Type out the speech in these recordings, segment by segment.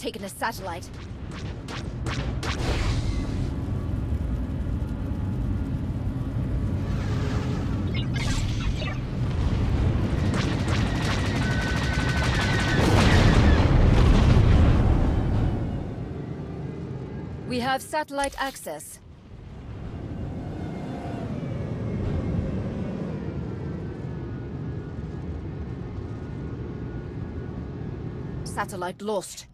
taken a satellite. We have satellite access. Satellite lost.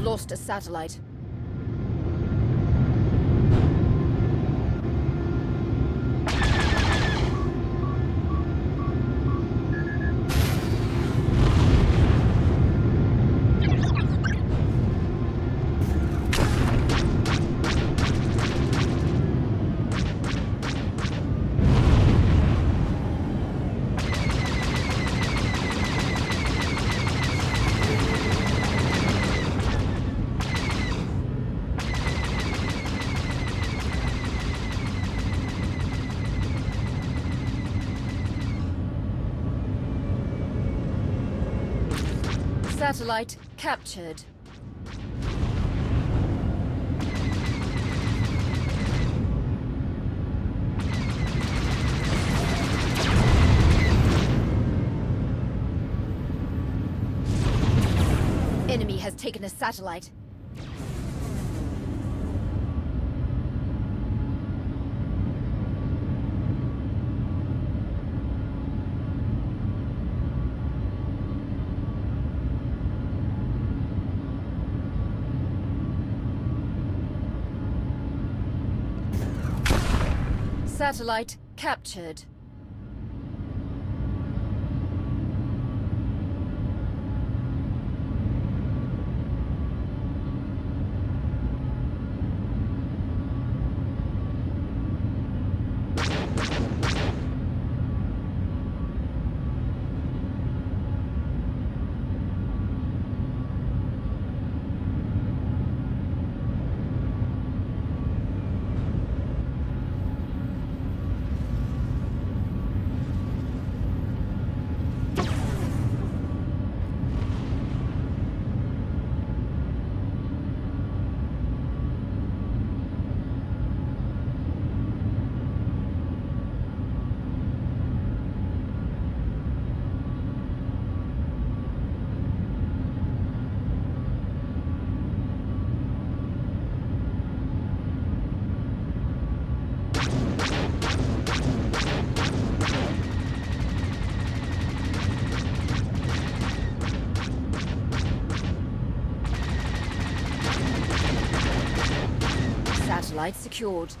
Have lost a satellite. Satellite captured. Enemy has taken a satellite. Satellite captured. Satellite secured.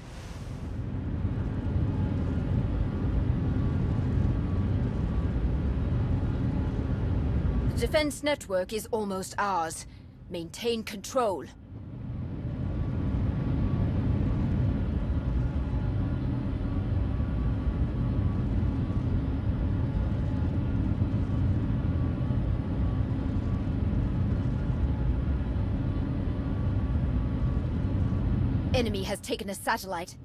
The defense network is almost ours. Maintain control. Enemy has taken a satellite.